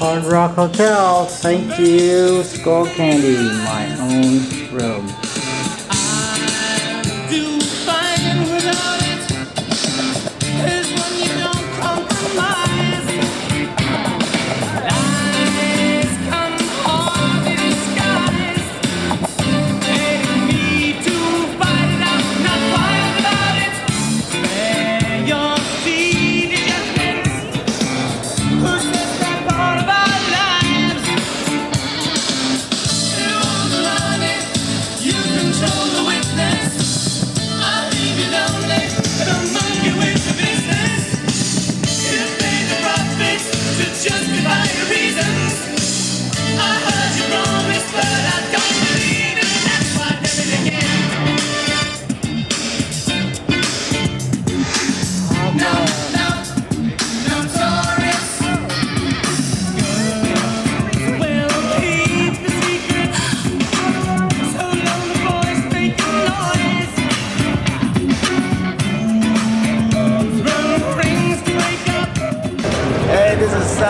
Hard Rock Hotel. Thank you, Skullcandy, my own room.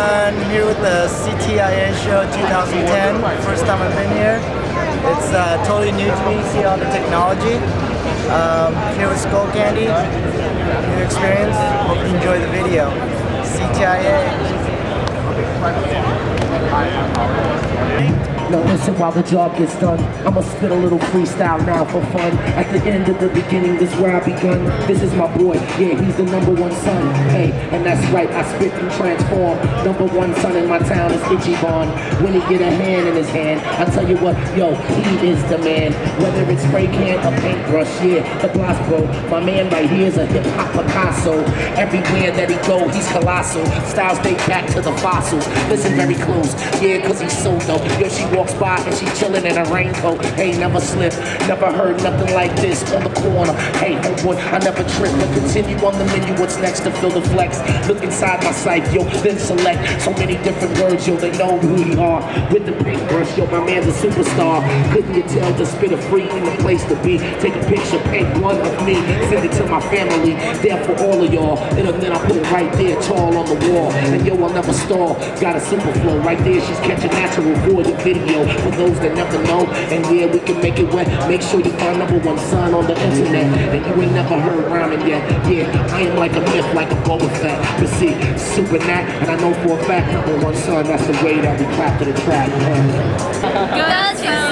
Here with the CTIA show 2010. First time I've been here. It's uh, totally new to me, see all the technology. Um, here with Skullcandy. New experience. Hope you enjoy the video. CTIA. Now listen while the job gets done. I'ma spit a little freestyle now for fun. At the end of the beginning, this where I begun. This is my boy, yeah, he's the number one son. Hey, and that's right, I spit and transform. Number one son in my town is Itchy Bond. When he get a hand in his hand, I tell you what, yo, he is the man. Whether it's spray can or paintbrush, yeah, the gloss bro. My man right here is a hip hop Picasso. Everywhere that he go, he's colossal. Styles date back to the fossils. Listen very close, yeah, cause he's so dope. Yo, she walks by and she chillin' in a raincoat. Hey, never slip, never heard nothing like this on the corner. Hey, oh homeboy, I never trip, but continue on the menu. What's next to fill the flex? Look inside my sight, yo, then select so many different words, yo, they know who we are. With the paintbrush, yo, my man's a superstar. Couldn't you tell the spitter free in the place to be? Take a picture, paint one of me, send it to my family. There for all of y'all, and then I put it right there, tall on the wall. And yo, I'll never stall. Got a simple flow right there. She's catching natural for the video. For those that never know, and yeah, we can make it wet. Make sure you find number one son on the internet, and you ain't never heard rhyming yet. Yeah, I am like a myth, like a Boba Fett. But see, super nat, and I know for a fact number one son. That's the way that we clap to the track. huh? Good